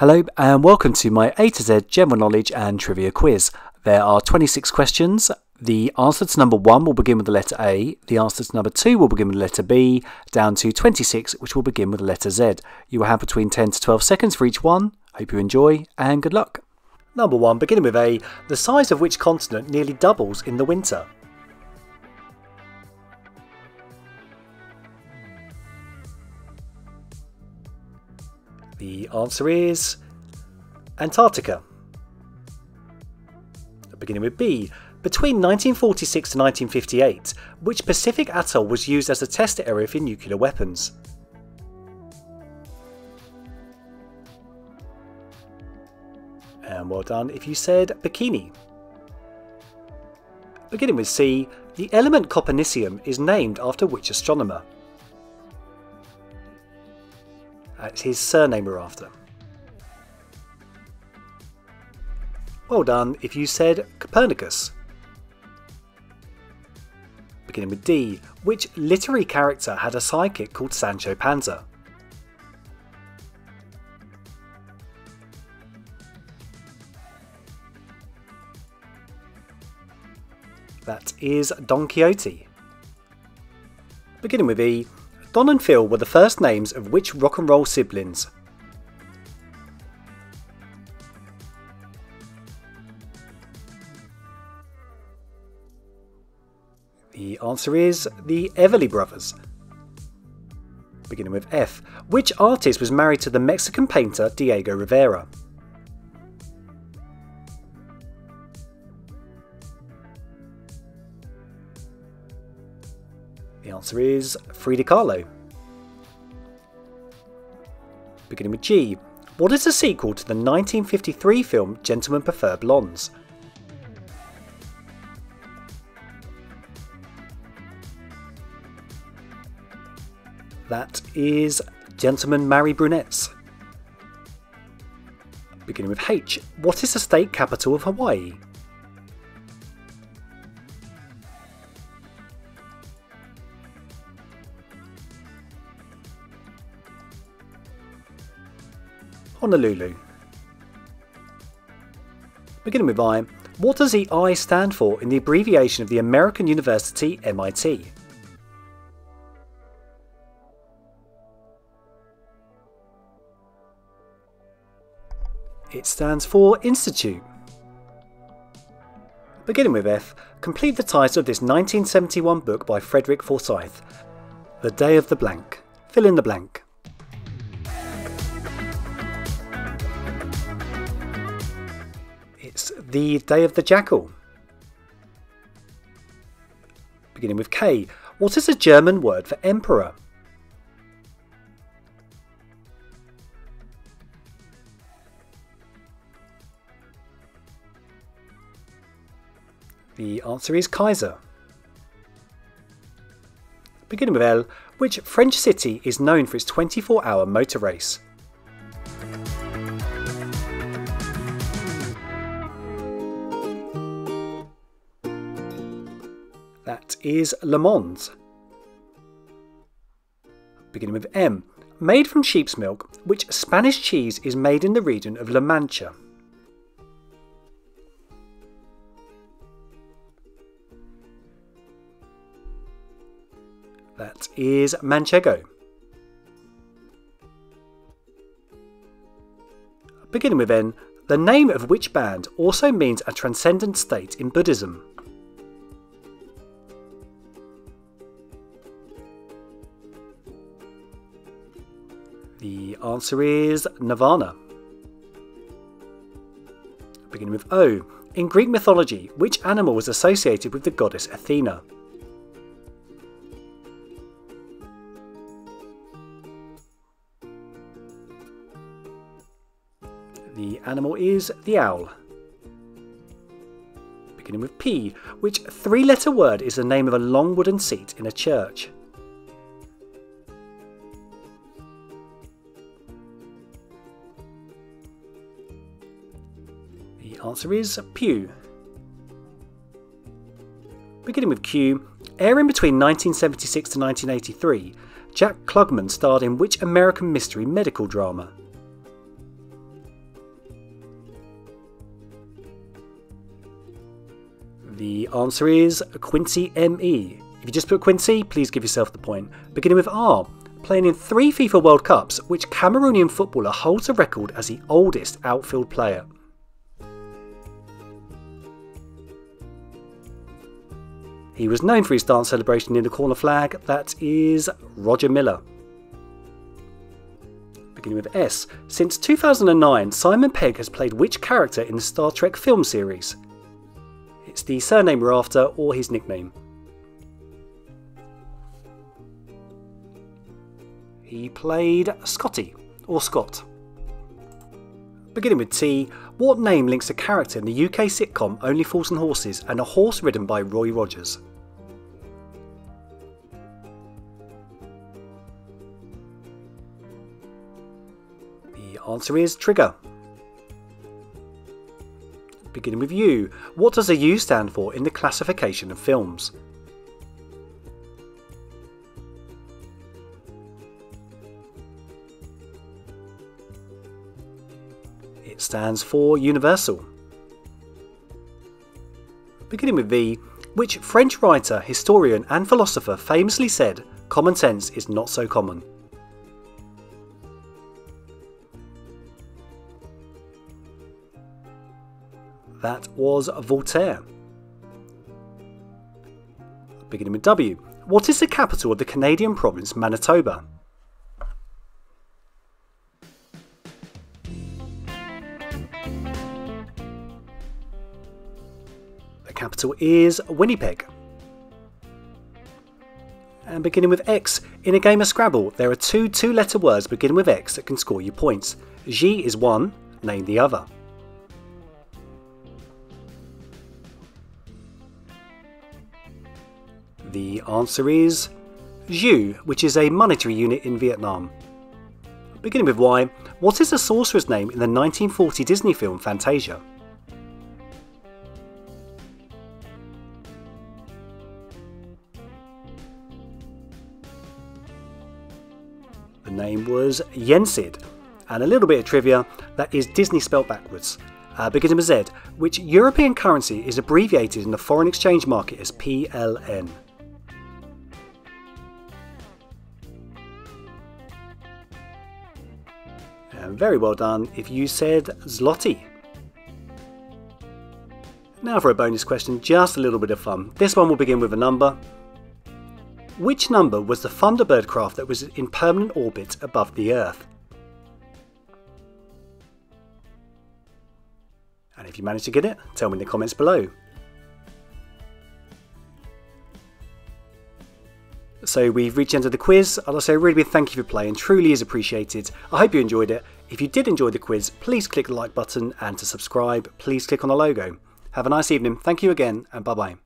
Hello and welcome to my A to Z general knowledge and trivia quiz. There are 26 questions. The answer to number 1 will begin with the letter A, the answer to number 2 will begin with the letter B, down to 26 which will begin with the letter Z. You will have between 10 to 12 seconds for each one. Hope you enjoy and good luck. Number 1, beginning with A, the size of which continent nearly doubles in the winter? The answer is Antarctica. Beginning with B. Between 1946 to 1958, which Pacific atoll was used as a test area for nuclear weapons? And well done if you said bikini. Beginning with C, the element copernicium is named after which astronomer? That's his surname we're after. Well done if you said Copernicus. Beginning with D, which literary character had a sidekick called Sancho Panza? That is Don Quixote. Beginning with E, Don and Phil were the first names of which rock and roll siblings? The answer is the Everly Brothers. Beginning with F. Which artist was married to the Mexican painter Diego Rivera? The answer is Frida Kahlo. Beginning with G. What is the sequel to the 1953 film Gentlemen Prefer Blondes? That is Gentlemen Marry Brunettes. Beginning with H. What is the state capital of Hawaii? Honolulu. Beginning with I, what does the I stand for in the abbreviation of the American University MIT? It stands for Institute. Beginning with F, complete the title of this 1971 book by Frederick Forsyth, The Day of the Blank. Fill in the blank. The Day of the Jackal. Beginning with K, what is a German word for emperor? The answer is Kaiser. Beginning with L, which French city is known for its 24 hour motor race? Is Le Mans. Beginning with M, made from sheep's milk, which Spanish cheese is made in the region of La Mancha? That is Manchego. Beginning with N, the name of which band also means a transcendent state in Buddhism? The answer is Nirvana. Beginning with O, in Greek mythology, which animal was associated with the goddess Athena? The animal is the owl. Beginning with P, which three letter word is the name of a long wooden seat in a church? The answer is Pew. Beginning with Q, airing between 1976 to 1983, Jack Klugman starred in which American mystery medical drama? The answer is Quincy M.E. If you just put Quincy, please give yourself the point. Beginning with R, playing in three FIFA World Cups, which Cameroonian footballer holds a record as the oldest outfield player? He was known for his dance celebration in the corner flag. That is Roger Milla. Beginning with S. Since 2009, Simon Pegg has played which character in the Star Trek film series? It's the surname we're after or his nickname. He played Scotty, or Scott. Beginning with T, what name links a character in the UK sitcom Only Fools and Horses and a horse ridden by Roy Rogers? The answer is Trigger. Beginning with U, what does a U stand for in the classification of films? Stands for Universal. Beginning with V, which French writer, historian, and philosopher famously said, common sense is not so common? That was Voltaire. Beginning with W, what is the capital of the Canadian province Manitoba? Capital is Winnipeg. And beginning with X, in a game of Scrabble, there are two two letter words beginning with X that can score you points. G is one, name the other. The answer is Xu, which is a monetary unit in Vietnam. Beginning with Y, what is the sorcerer's name in the 1940 Disney film Fantasia? Name was Yensid. And a little bit of trivia that is Disney spelt backwards. Uh, beginning with Z, which European currency is abbreviated in the foreign exchange market as PLN. And very well done if you said Zloty. Now for a bonus question, just a little bit of fun. This one will begin with a number which number was the Thunderbird craft that was in permanent orbit above the Earth? And if you managed to get it, tell me in the comments below. So we've reached the end of the quiz. I'll say a really big thank you for playing, truly is appreciated. I hope you enjoyed it. If you did enjoy the quiz, please click the like button and to subscribe, please click on the logo. Have a nice evening, thank you again, and bye bye.